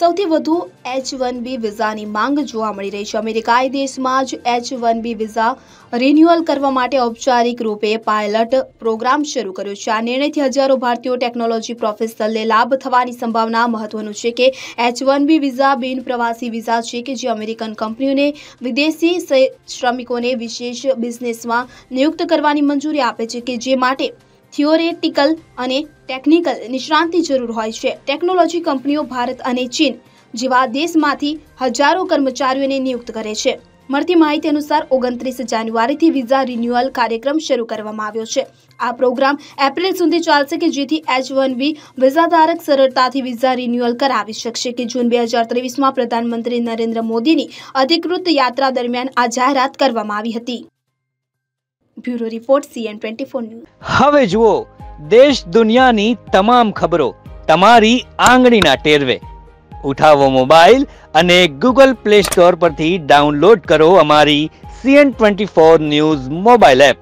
સૌથી વધુ H one બી વિઝાની માંગ જોવા મળી રહી છે. અમેરિકાએ દેશમાં જ H one B visa renewal કરવા માટે ઔપચારિક રૂપે પાયલટ પ્રોગ્રામ શરૂ કર્યો છે. આ નિર્ણયથી હજારો ભારતીયો ટેકનોલોજી પ્રોફેશનલને લાભ થવાની સંભાવના મહત્વનું છે કે એચ વન બી વિઝા બિન પ્રવાસી વિઝા છે કે જે અમેરિકન કંપનીઓને વિદેશી શ્રમિકોને વિશેષ બિઝનેસમાં નિયુક્ત કરવાની મંજૂરી આપે છે કે જે માટે થિયોરેટિકલ અને ટેકનિકલ નિષ્ણાંતની જરૂર હોય છે. ટેકનોલોજી કંપનીઓ ભારત અને ચીન જેવા દેશમાંથી હજારો કર્મચારીઓને નિયુક્ત કરે છે. મળતી માહિતી અનુસાર ઓગણત્રીસ જાન્યુઆરીથી વિઝા રિન્યુઅલ કાર્યક્રમ શરૂ કરવામાં આવ્યો છે. આ પ્રોગ્રામ એપ્રિલ સુધી ચાલશે કે જેથી એચ વન બી વિઝાધારક સરળતાથી વિઝા રિન્યુઅલ કરાવી શકશે કે જૂન બે હજાર ત્રેવીસમાં પ્રધાનમંત્રી નરેન્દ્ર મોદીની અધિકૃત યાત્રા દરમિયાન આ જાહેરાત કરવામાં આવી હતી. Bureau report CN twenty four હવે જુઓ, દેશ દુનિયાની તમામ ખબરો તમારી આંગળીના ટેરવે. ઉઠાવો મોબાઈલ અને ગૂગલ પ્લે સ્ટોર પરથી ડાઉનલોડ કરો અમારી CN twenty four news mobile app.